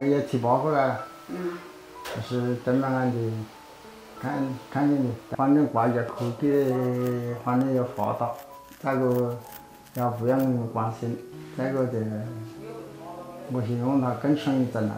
有七八个了。就是睁着眼的看看见的反正国家科技反正要发达再个也不用关心再个就我希望他更上一层楼